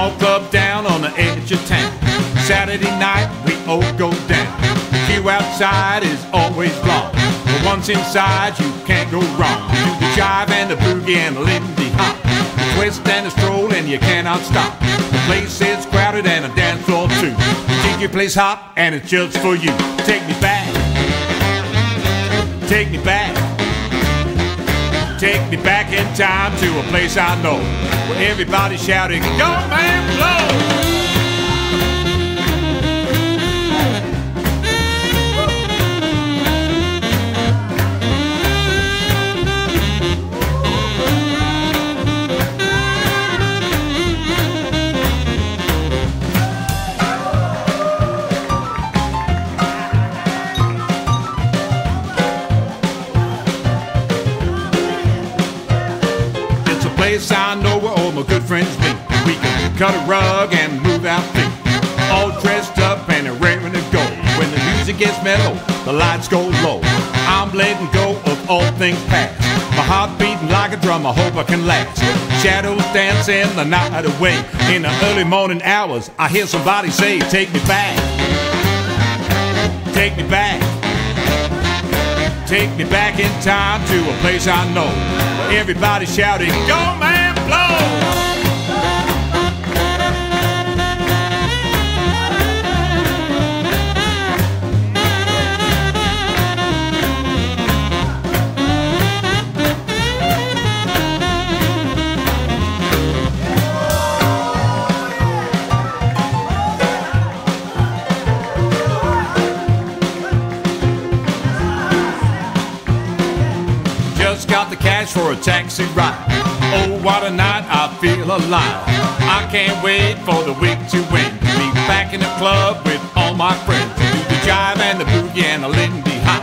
small club down on the edge of town. Saturday night, we all go down. Queue outside is always long. But once inside, you can't go wrong. Do the jive and the boogie and the Lindy hop. The twist and the stroll, and you cannot stop. The place is crowded and a dance floor too. Take your place hop, and it's just for you. Take me back. Take me back. Take me back in time to a place I know where everybody's shouting, Go man, blow! Place I know where all my good friends meet. We can cut a rug and move our feet. All dressed up and raring to go. When the music gets mellow, the lights go low. I'm letting go of all things past. My heart beating like a drum, I hope I can last. Shadows dancing the night away. In the early morning hours, I hear somebody say, Take me back. Take me back. Take me back in time to a place I know. Where everybody's shouting, Go man, got the cash for a taxi ride. Oh, what a night, I feel alive. I can't wait for the week to end. Be back in the club with all my friends. To do the jive and the boogie and the Lindy Hop.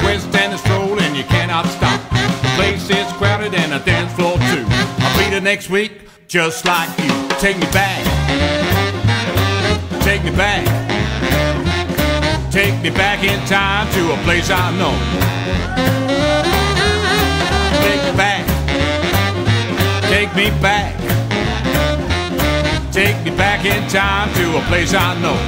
Twist and the stroll and you cannot stop. The place is crowded and the dance floor too. I'll be there next week, just like you. Take me back. Take me back. Take me back in time to a place I know. Back. Take me back in time to a place I know.